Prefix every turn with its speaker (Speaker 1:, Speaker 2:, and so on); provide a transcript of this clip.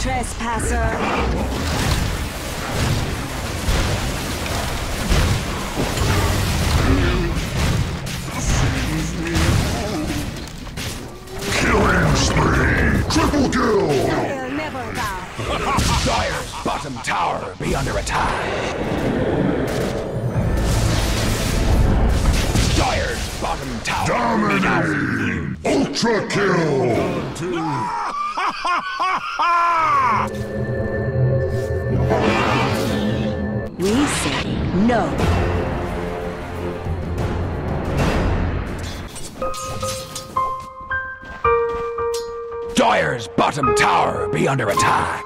Speaker 1: Trespasser.
Speaker 2: Triple kill!
Speaker 3: We'll bottom tower be under attack.
Speaker 2: Dominating! Ultra kill!
Speaker 1: We say no.
Speaker 3: Dire's bottom tower be under attack.